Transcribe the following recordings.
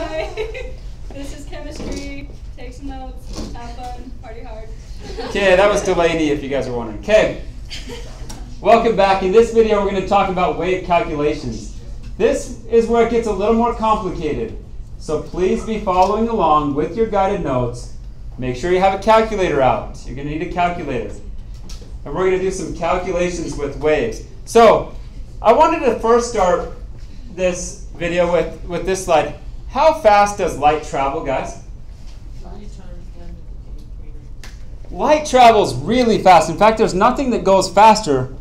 Hi. this is chemistry. Take some notes. Have fun. Party hard. Okay, that was Delaney, if you guys were wondering. Okay, welcome back. In this video, we're going to talk about wave calculations. This is where it gets a little more complicated. So please be following along with your guided notes. Make sure you have a calculator out. You're going to need a calculator. And we're going to do some calculations with waves. So I wanted to first start this video with, with this slide. How fast does light travel, guys? Light travels really fast. In fact, there's nothing that goes faster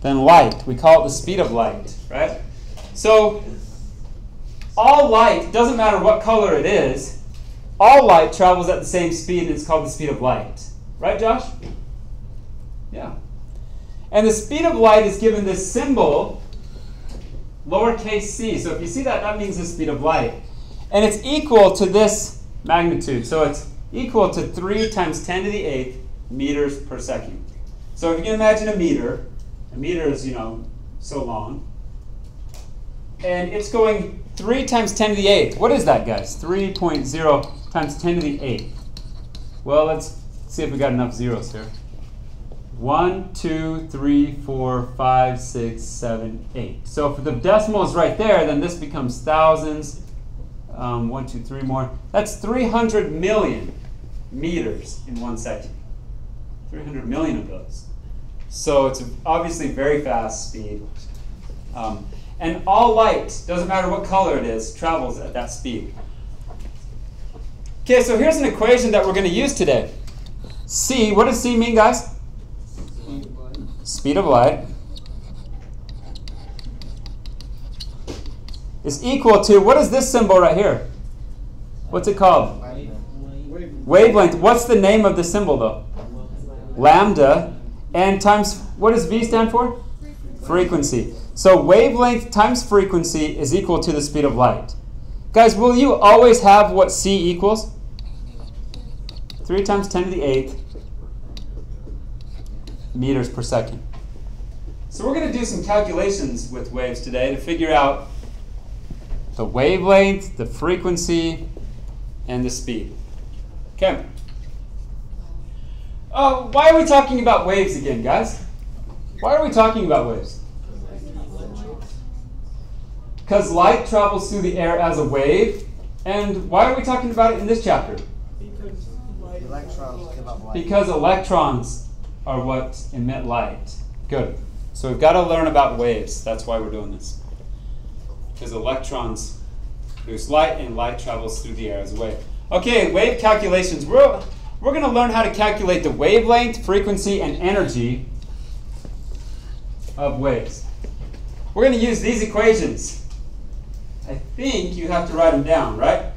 than light. We call it the speed of light, right? So, all light, doesn't matter what color it is, all light travels at the same speed, and it's called the speed of light. Right, Josh? Yeah. And the speed of light is given this symbol, lowercase c. So if you see that, that means the speed of light. And it's equal to this magnitude. So it's equal to 3 times 10 to the 8th meters per second. So if you can imagine a meter, a meter is, you know, so long. And it's going 3 times 10 to the 8th. What is that, guys? 3.0 times 10 to the 8th. Well, let's see if we got enough zeros here. 1, 2, 3, 4, 5, 6, 7, 8. So if the decimal is right there, then this becomes thousands. Um, 1, 2, 3 more. That's 300 million meters in one second. 300 million of those. So it's obviously very fast speed. Um, and all light, doesn't matter what color it is, travels at that speed. Okay, so here's an equation that we're going to use today. C, what does C mean, guys? Speed of light is equal to, what is this symbol right here? What's it called? Wavelength. What's the name of the symbol though? Lambda. And times, what does V stand for? Frequency. So wavelength times frequency is equal to the speed of light. Guys, will you always have what C equals? 3 times 10 to the 8th meters per second. So we're going to do some calculations with waves today to figure out the wavelength, the frequency, and the speed. Okay. Oh, why are we talking about waves again, guys? Why are we talking about waves? Because light travels through the air as a wave. And why are we talking about it in this chapter? Because electrons Because electrons are what emit light. Good. So we've got to learn about waves. That's why we're doing this. Because electrons produce light and light travels through the air as a wave. Okay, wave calculations. We're, we're going to learn how to calculate the wavelength, frequency, and energy of waves. We're going to use these equations. I think you have to write them down, right?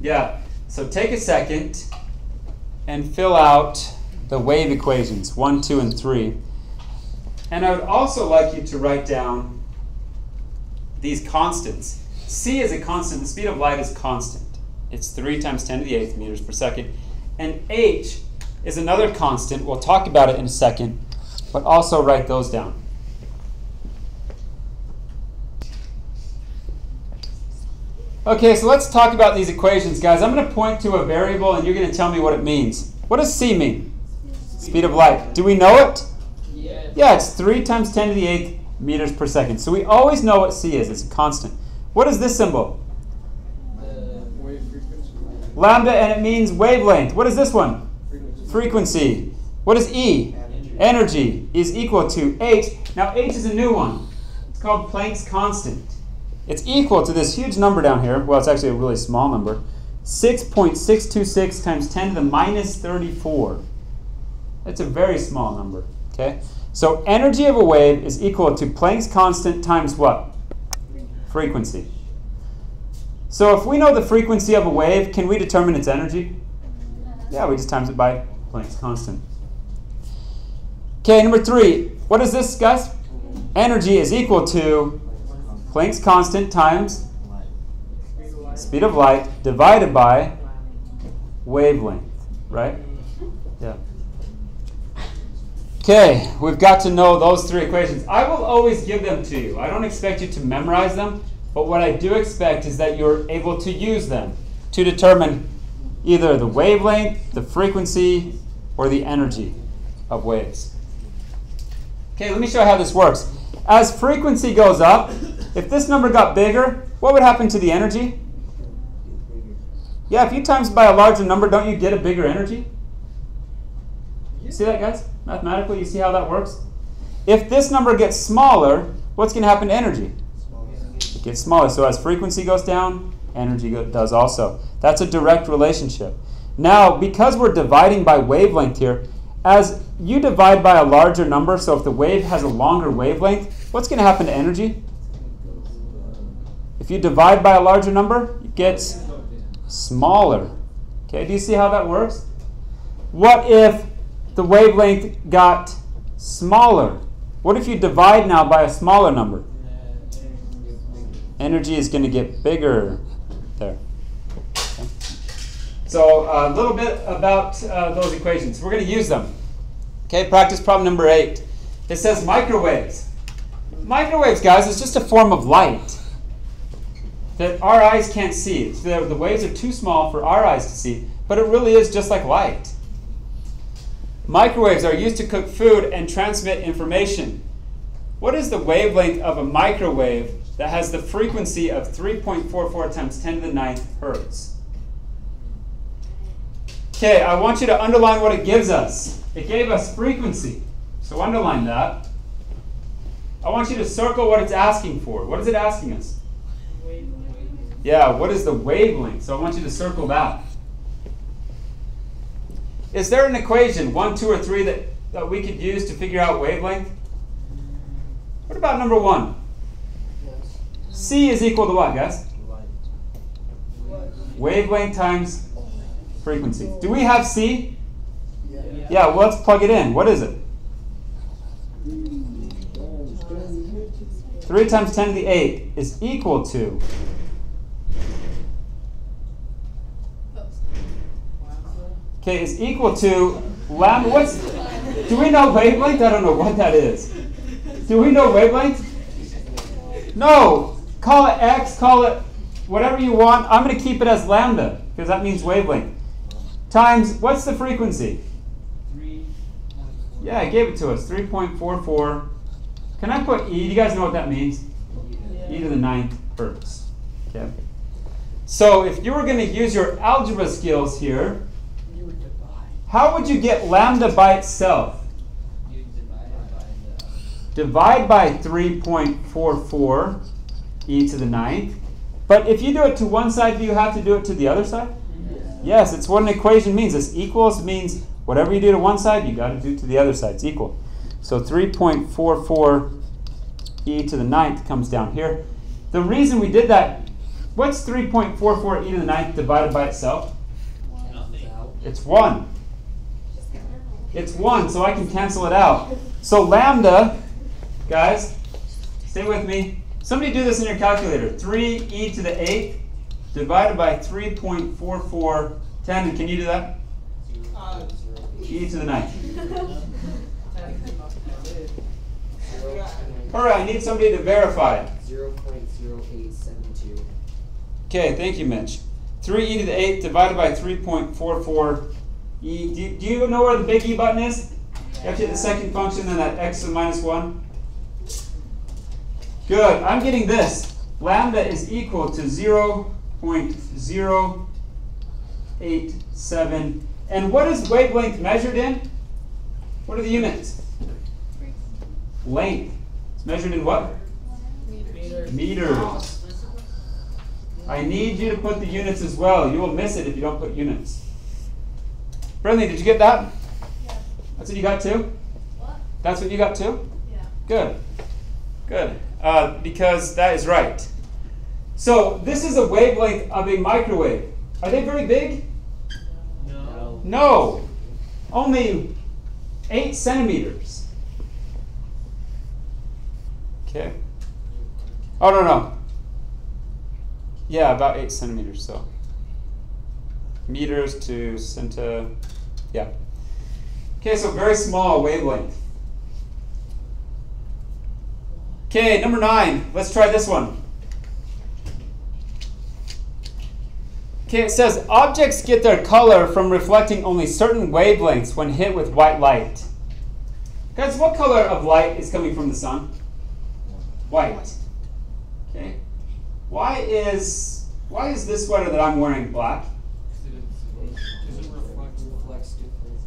Yeah. So take a second and fill out the wave equations, 1, 2, and 3. And I would also like you to write down these constants. C is a constant. The speed of light is constant. It's 3 times 10 to the 8th meters per second. And H is another constant. We'll talk about it in a second, but also write those down. Okay, so let's talk about these equations, guys. I'm going to point to a variable and you're going to tell me what it means. What does C mean? Speed of light. Do we know it? Yes. Yeah, it's 3 times 10 to the 8th meters per second. So we always know what C is. It's a constant. What is this symbol? wave frequency. Lambda, and it means wavelength. What is this one? Frequency. Frequency. What is E? Energy is equal to H. Now, H is a new one. It's called Planck's constant. It's equal to this huge number down here. Well, it's actually a really small number. 6.626 times 10 to the minus 34. That's a very small number. Okay? So energy of a wave is equal to Planck's constant times what? Frequency. So if we know the frequency of a wave, can we determine its energy? Yeah, we just times it by Planck's constant. Okay, number three. What is this, guys? Energy is equal to Planck's constant times speed of light divided by wavelength, right? Yeah. Okay, we've got to know those three equations. I will always give them to you. I don't expect you to memorize them, But what I do expect is that you're able to use them to determine either the wavelength, the frequency, or the energy of waves. Okay, let me show you how this works. As frequency goes up, if this number got bigger, what would happen to the energy? Yeah, if you times by a larger number, don't you get a bigger energy? See that, guys? Mathematically, you see how that works? If this number gets smaller, what's going to happen to energy? It gets smaller. So as frequency goes down, energy does also. That's a direct relationship. Now, because we're dividing by wavelength here, as you divide by a larger number, so if the wave has a longer wavelength, what's going to happen to energy? If you divide by a larger number, it gets smaller. Okay, do you see how that works? What if the wavelength got smaller? What if you divide now by a smaller number? Energy is going to get bigger there. Okay. So a little bit about uh, those equations. We're going to use them. Okay, practice problem number eight. It says microwaves. Microwaves, guys, is just a form of light that our eyes can't see. The, the waves are too small for our eyes to see, but it really is just like light. Microwaves are used to cook food and transmit information. What is the wavelength of a microwave that has the frequency of 3.44 times 10 to the 9th hertz? Okay, I want you to underline what it gives us. It gave us frequency, so underline that. I want you to circle what it's asking for. What is it asking us? Yeah, what is the wavelength? So I want you to circle that. Is there an equation, one, two, or three, that, that we could use to figure out wavelength? What about number one? C is equal to what, guys? Wavelength times frequency. Do we have C? Yeah, well, let's plug it in. What is it? 3 times 10 to the 8 is equal to. Okay, is equal to lambda. What's. Do we know wavelength? I don't know what that is. Do we know wavelength? No. Call it x, call it whatever you want. I'm going to keep it as lambda because that means wavelength. Times, what's the frequency? Yeah, I gave it to us. 3.44. Can I put e? Do you guys know what that means? e to the ninth hertz. Okay. So if you were going to use your algebra skills here, how would you get lambda by itself? Divide by 3.44 e to the ninth. But if you do it to one side, do you have to do it to the other side? Yes, it's what an equation means. This equals means whatever you do to one side, you got to do to the other side. It's equal. So 3.44 e to the ninth comes down here. The reason we did that, what's 3.44 e to the ninth divided by itself? It's 1. It's 1, so I can cancel it out. So lambda, guys, stay with me. Somebody do this in your calculator. 3e to the 8th divided by 3.4410. And can you do that? Uh, e to the 9th. Hurry, I need somebody to verify. it. 0.0872. Okay, thank you, Mitch. 3e to the 8th divided by 3.44 e. Do you, do you know where the big E button is? You have to hit the second function, then that x to the minus 1. Good. I'm getting this. Lambda is equal to 0.087. And what is wavelength measured in? What are the units? Length. It's measured in what? Meters. I need you to put the units as well. You will miss it if you don't put units. Brinley, did you get that? Yeah. That's what you got too? What? That's what you got too? Yeah. Good. Good. Uh, because that is right. So this is a wavelength of a microwave. Are they very big? No. No. Only eight centimeters. Okay. Oh no no. Yeah, about eight centimeters. So meters to centa. Yeah. Okay, so very small wavelength. Okay, number nine. Let's try this one. Okay, it says objects get their color from reflecting only certain wavelengths when hit with white light. Guys, what color of light is coming from the sun? White. Okay. Why is why is this sweater that I'm wearing black? Because it reflects, reflects different.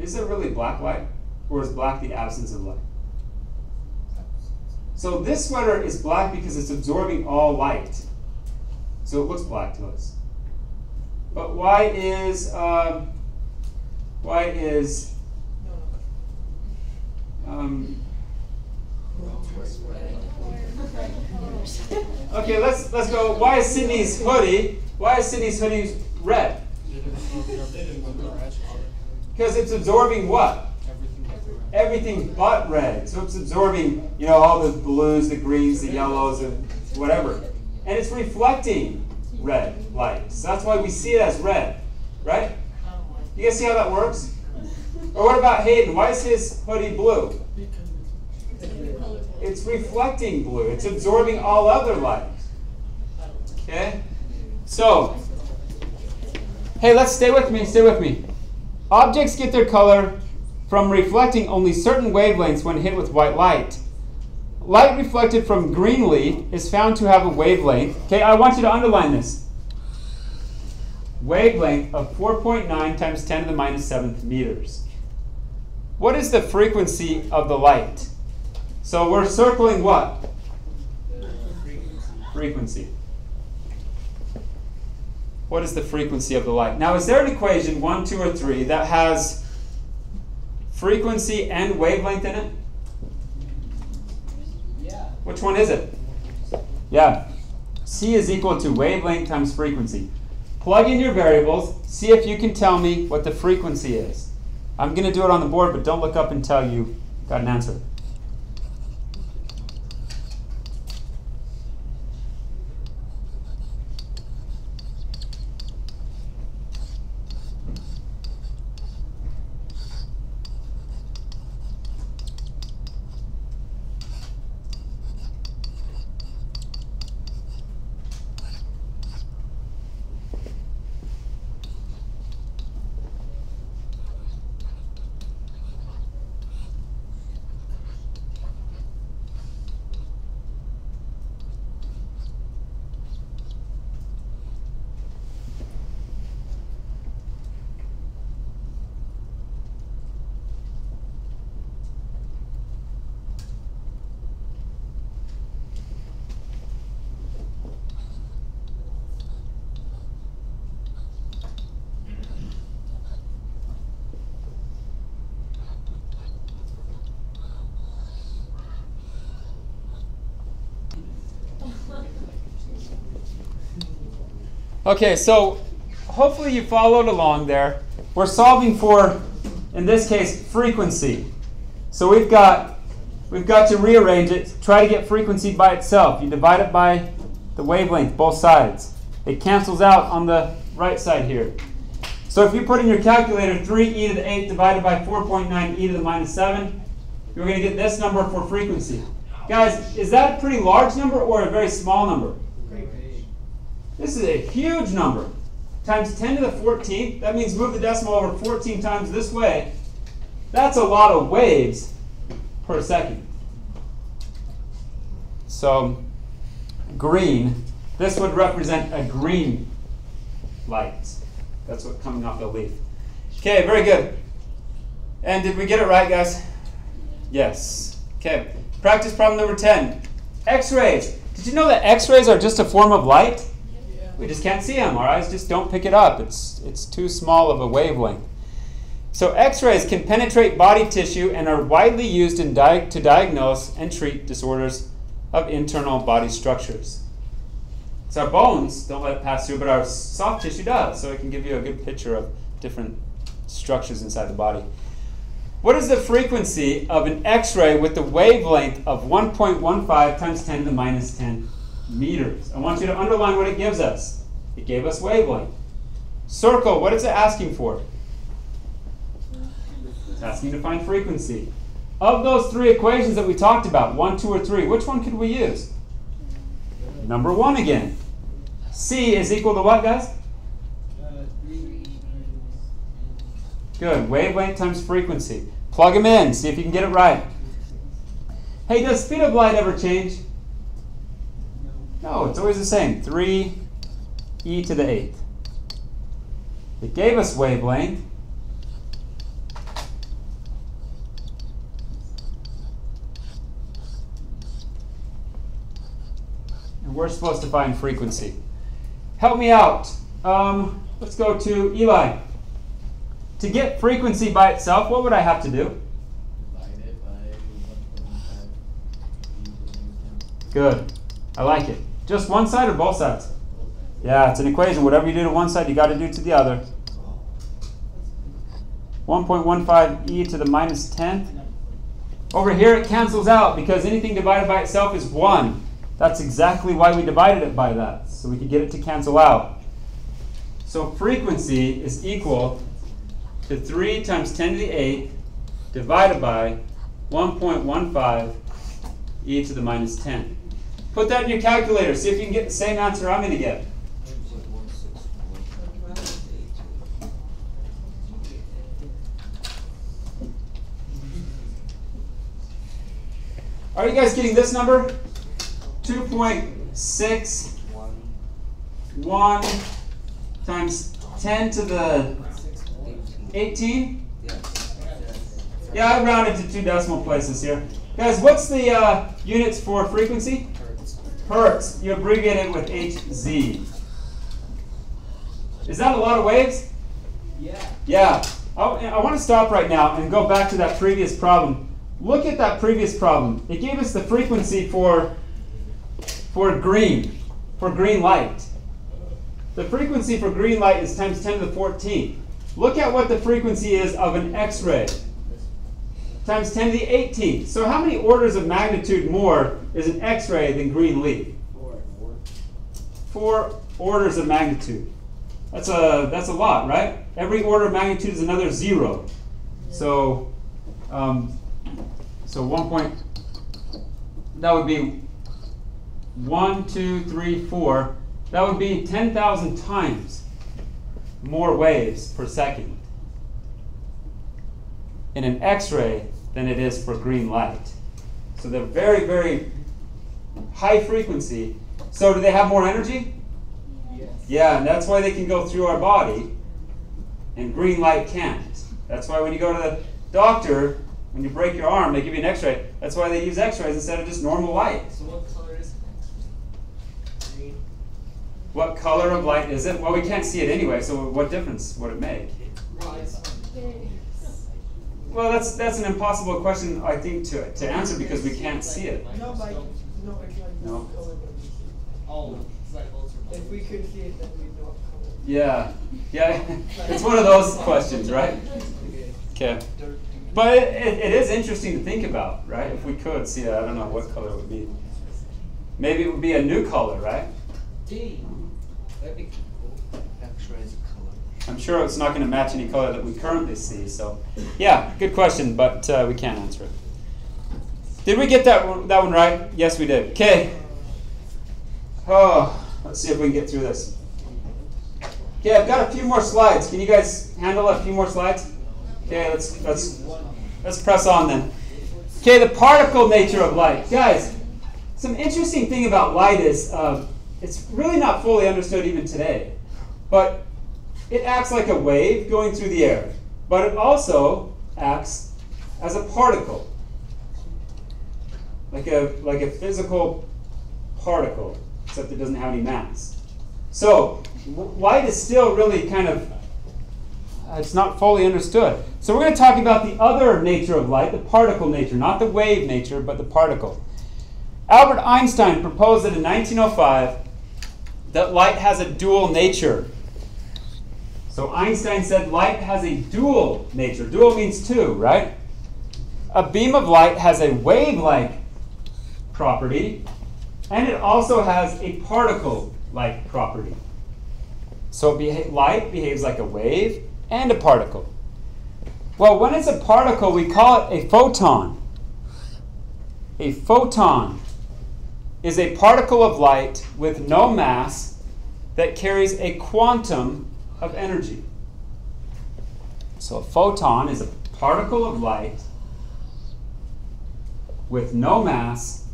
Is it really black light? Or is black the absence of light? So this sweater is black because it's absorbing all light. So it looks black to us. But why is um, why is um, okay? Let's let's go. Why is Sydney's hoodie? Why is Sydney's hoodie red? Because it's absorbing what? Everything but red. So it's absorbing, you know, all the blues, the greens, the yellows, and whatever. And it's reflecting red light. So that's why we see it as red, right? You guys see how that works? Or what about Hayden? Why is his hoodie blue? It's reflecting blue. It's absorbing all other light. Okay? So, hey, let's stay with me. Stay with me. Objects get their color from reflecting only certain wavelengths when hit with white light. Light reflected from green leaf is found to have a wavelength. Okay, I want you to underline this. Wavelength of 4.9 times 10 to the minus 7th meters. What is the frequency of the light? So we're circling what? Frequency. What is the frequency of the light? Now, is there an equation, 1, 2, or 3, that has frequency and wavelength in it? Yeah. Which one is it? Yeah. C is equal to wavelength times frequency. Plug in your variables, see if you can tell me what the frequency is. I'm going to do it on the board, but don't look up until you got an answer. Okay, so hopefully you followed along there. We're solving for, in this case, frequency. So we've got we've got to rearrange it. Try to get frequency by itself. You divide it by the wavelength, both sides. It cancels out on the right side here. So if you put in your calculator 3e to the 8 divided by 4.9e to the minus 7, you're going to get this number for frequency. Guys, is that a pretty large number or a very small number? This is a huge number. Times 10 to the 14th, that means move the decimal over 14 times this way. That's a lot of waves per second. So, green, this would represent a green light. That's what coming off the leaf. Okay, very good. And did we get it right, guys? Yes. Okay, practice problem number 10. X-rays. Did you know that X-rays are just a form of light? We just can't see them. Our eyes just don't pick it up. It's, it's too small of a wavelength. So X-rays can penetrate body tissue and are widely used in di- to diagnose and treat disorders of internal body structures. So our bones don't let it pass through, but our soft tissue does. So it can give you a good picture of different structures inside the body. What is the frequency of an X-ray with the wavelength of 1.15 times 10 to the minus 10 meters? I want you to underline what it gives us. It gave us wavelength. Circle, what is it asking for? It's asking to find frequency. Of those three equations that we talked about, one, two, or three, which one could we use? Number one again. C is equal to what, guys? Good. Wavelength times frequency. Plug them in. See if you can get it right. Hey, does speed of light ever change? No, it's always the same. 3 e to the 8th. It gave us wavelength. And we're supposed to find frequency. Help me out. Um, let's go to Eli. To get frequency by itself, what would I have to do? Divide it by one point five. Good. I like it. Just one side or both sides? Yeah, it's an equation. Whatever you do to one side, you got to do to the other. 1.15 e to the minus 10th. Over here, it cancels out because anything divided by itself is 1. That's exactly why we divided it by that, so we could get it to cancel out. So frequency is equal to 3 times 10 to the 8th divided by 1.15 e to the minus 10. Put that in your calculator. See if you can get the same answer I'm going to get. Are you guys getting this number? 2.61 times 10 to the 18? Yeah, I rounded to two decimal places here. Guys, what's the uh, units for frequency? Hertz. You abbreviate it with Hz. Is that a lot of waves? Yeah. Yeah. I, I want to stop right now and go back to that previous problem. Look at that previous problem. It gave us the frequency for, for green, for green light. The frequency for green light is times 10 to the 14th. Look at what the frequency is of an X-ray. Times 10 to the 18th. So how many orders of magnitude more is an X-ray than green leaf? Four. Four. Orders of magnitude. That's a that's a lot, right? Every order of magnitude is another zero. So, um, so one point. That would be one, two, three, four. That would be ten thousand times more waves per second in an X-ray than it is for green light. So they're very, very high frequency. So do they have more energy? Yes. Yeah, and that's why they can go through our body, and green light can't. That's why when you go to the doctor, when you break your arm, they give you an X-ray. That's why they use X-rays instead of just normal light. So what color is it? Green. What color of light is it? Well, we can't see it anyway, so what difference would it make? Well, that's that's an impossible question, I think, to, to answer because we can't see it. No, but, no, like No. no color. Oh, it's like ultraviolet. If we could see it, then we'd know. Yeah, yeah, it's one of those questions, right? Okay. But it, it, it is interesting to think about, right? If we could see it, I don't know what color it would be. Maybe it would be a new color, right? D. That'd be cool. X-rays color. I'm sure it's not going to match any color that we currently see. So, yeah, good question, but uh, we can't answer it. Did we get that one, that one right? Yes, we did. Okay. Oh, let's see if we can get through this. Okay, I've got a few more slides. Can you guys handle a few more slides? Okay, let's let's let's press on then. Okay, the particle nature of light, guys. Some interesting thing about light is uh, it's really not fully understood even today, but it acts like a wave going through the air, but it also acts as a particle, like a like a physical particle, except it doesn't have any mass. So light is still really kind of uh, it's not fully understood. So we're going to talk about the other nature of light, the particle nature, not the wave nature, but the particle. Albert Einstein proposed that in 1905 that light has a dual nature. So Einstein said light has a dual nature. Dual means two, right? A beam of light has a wave-like property, and it also has a particle-like property. So beha- light behaves like a wave and a particle. Well, when it's a particle, we call it a photon. A photon is a particle of light with no mass that carries a quantum of energy. So a photon is a particle of light with no mass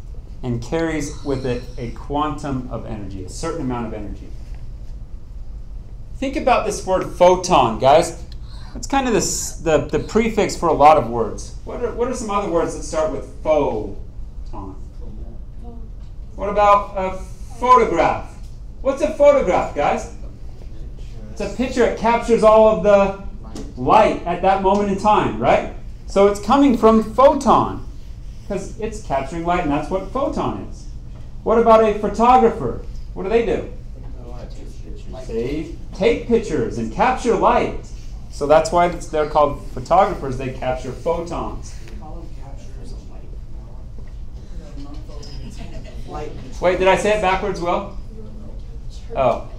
and carries with it a quantum of energy, a certain amount of energy. Think about this word photon, guys. It's kind of this, the, the prefix for a lot of words. What are, what are some other words that start with photon? What about a photograph? What's a photograph, guys? It's a picture. It captures all of the light at that moment in time, right? So it's coming from photon because it's capturing light, and that's what photon is. What about a photographer? What do they do? They take pictures and capture light. So that's why they're called photographers. They capture photons. Wait, did I say it backwards, Will? Oh.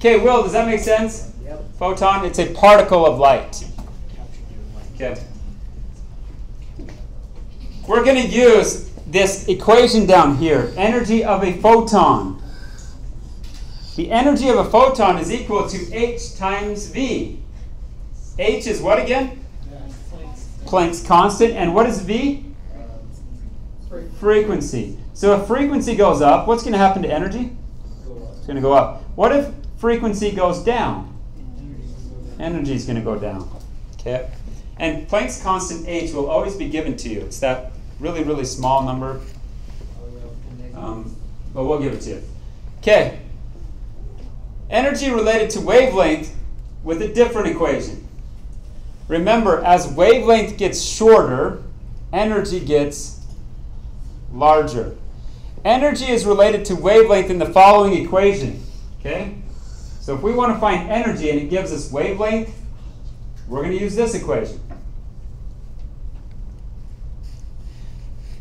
Okay, Will, does that make sense? Yep. Photon, it's a particle of light. Okay. We're going to use this equation down here energy of a photon. The energy of a photon is equal to h times v. h is what again? Planck's constant. And what is v? Frequency. So if frequency goes up, what's going to happen to energy? It's going to go up. What if frequency goes down? Energy is going to go down. Okay? And Planck's constant h will always be given to you. It's that really, really small number. Um, but we'll give it to you. Okay. Energy related to wavelength with a different equation. Remember, as wavelength gets shorter, energy gets larger. Energy is related to wavelength in the following equation. Okay? So if we want to find energy and it gives us wavelength, we're going to use this equation.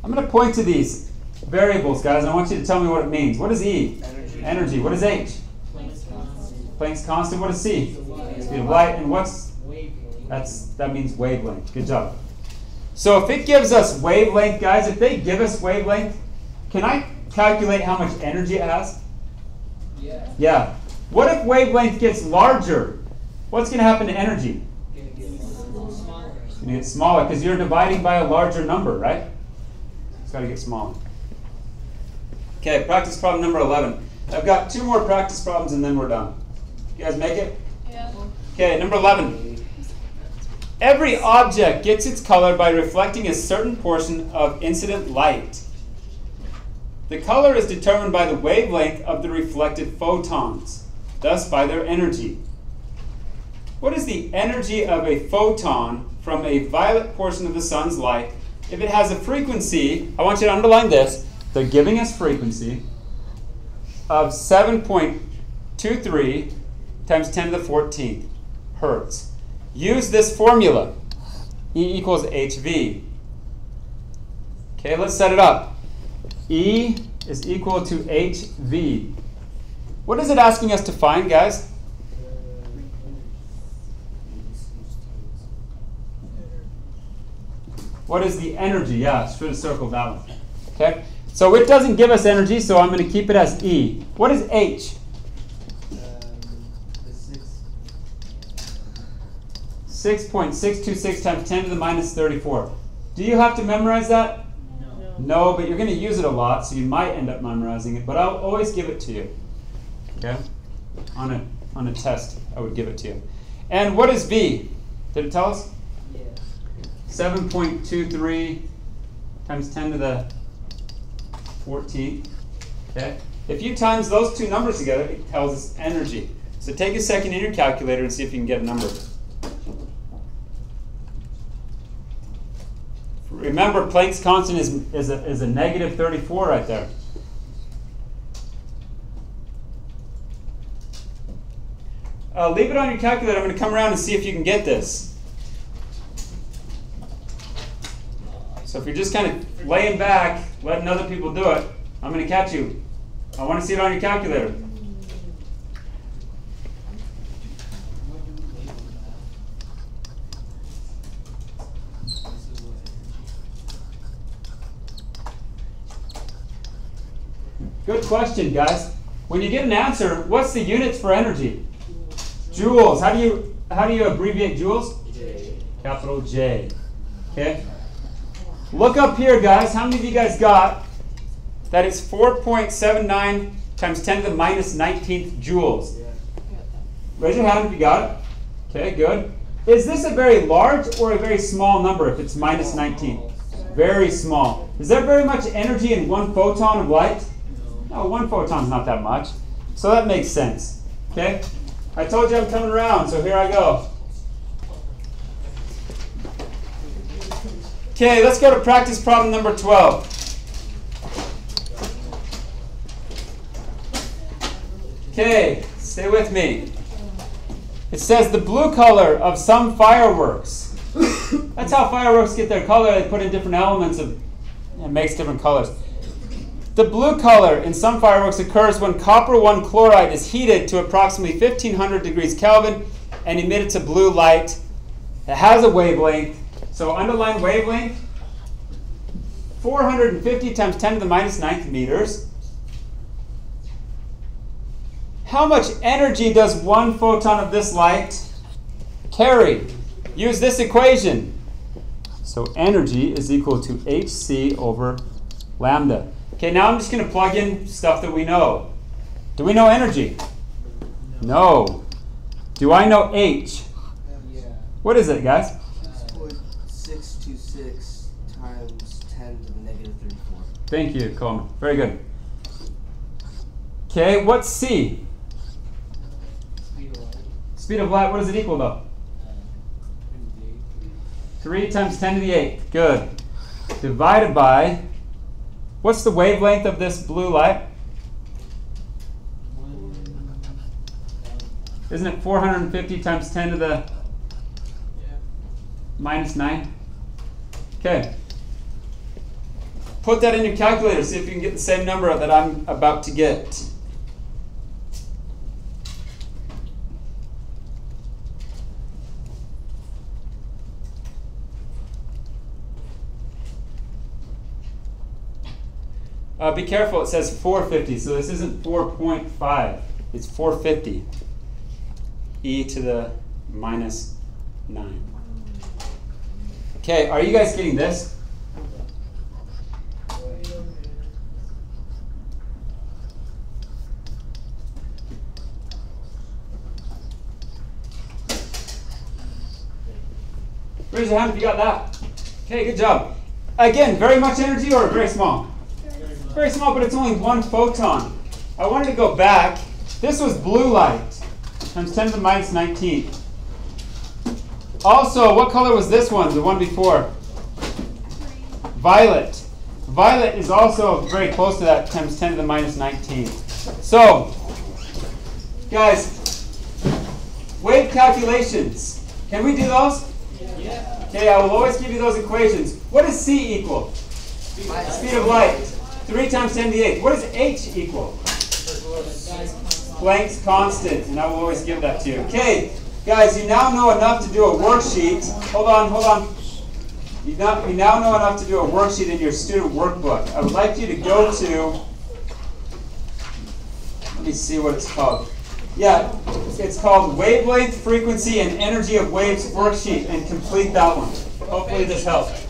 I'm going to point to these variables, guys, and I want you to tell me what it means. What is E? Energy. Energy. What is H? Planck's constant. What is C? Speed of light. And what's that's that means wavelength. Good job. So if it gives us wavelength, guys, if they give us wavelength, can I calculate how much energy it has? Yeah. Yeah. What if wavelength gets larger? What's going to happen to energy? It's going to get smaller. It's going to get smaller because you're dividing by a larger number, right? It's got to get smaller. Okay, practice problem number 11. I've got two more practice problems and then we're done. You guys make it? Yeah. Okay, number 11. Every object gets its color by reflecting a certain portion of incident light. The color is determined by the wavelength of the reflected photons, thus by their energy. What is the energy of a photon from a violet portion of the sun's light if it has a frequency? I want you to underline this. They're giving us frequency of 7.23 times 10 to the 14th hertz. Use this formula. E equals HV. Okay, let's set it up. E is equal to HV. What is it asking us to find, guys? What is the energy? Yeah, it's should have circled that one. Okay, so it doesn't give us energy, so I'm going to keep it as E. What is H? 6.626 times 10 to the minus 34. Do you have to memorize that? No, but you're going to use it a lot, so you might end up memorizing it. But I'll always give it to you. Okay? On a on a test, I would give it to you. And what is V? Did it tell us? Yeah. 7.23 times 10 to the 14th. Okay? If you times those two numbers together, it tells us energy. So take a second in your calculator and see if you can get a number. Remember, Planck's constant is, is, a, is a negative 34 right there. Uh, leave it on your calculator. I'm going to come around and see if you can get this. So if you're just kind of laying back, letting other people do it, I'm going to catch you. I want to see it on your calculator. Good question, guys. when you get an answer, what's the units for energy? Joules. How do you how do you abbreviate joules? J. Capital J. Okay. Look up here, guys. How many of you guys got that it's 4.79 times 10 to the minus 19th joules? Raise your hand if you got it. Okay, good. Is this a very large or a very small number if it's minus 19? Very small. Is there very much energy in one photon of light? No, one photon's not that much. So that makes sense. Okay? I told you I'm coming around, so here I go. Okay, let's go to practice problem number 12. Okay, stay with me. It says the blue color of some fireworks. That's how fireworks get their color. They put in different elements of it makes different colors. The blue color in some fireworks occurs when copper 1 chloride is heated to approximately 1500 degrees Kelvin and emitted to blue light. It has a wavelength. So underline wavelength 450 times 10 to the minus ninth meters. How much energy does one photon of this light carry? Use this equation. So energy is equal to hc over lambda. Okay, now I'm just going to plug in stuff that we know. Do we know energy? No. Do I know h? Yeah. What is it, guys? Two six times ten to the negative thirty-four. Thank you, Coleman. Very good. Okay, what's c? Speed of light. Speed of light, what does it equal though? Uh, Three. 3 times 10 to the 8th. Good. Divided by, what's the wavelength of this blue light? Isn't it 450 times 10 to the Yeah. minus 9? Okay. Put that in your calculator, see if you can get the same number that I'm about to get. Uh, be careful, it says 450, so this isn't 4.5, it's 450. e to the minus 9. Okay, are you guys getting this? Raise your hand if you got that. Okay, good job. Again, very much energy or very small? Very small, but it's only one photon. I wanted to go back. This was blue light times 10 to the minus 19. Also, what color was this one, the one before? Violet. Violet is also very close to that times 10 to the minus 19. So, guys, wave calculations. Can we do those? Yeah. Okay, I will always give you those equations. What does C equal? Speed of light. 3 times 10 to the 8th. What does H equal? Planck's constant, and I will always give that to you. Okay, guys, you now know enough to do a worksheet. Hold on, hold on. You now, you now know enough to do a worksheet in your student workbook. I would like you to go to, let me see what it's called. Yeah, it's called Wavelength, Frequency, and Energy of Waves Worksheet, and complete that one. Hopefully this helps.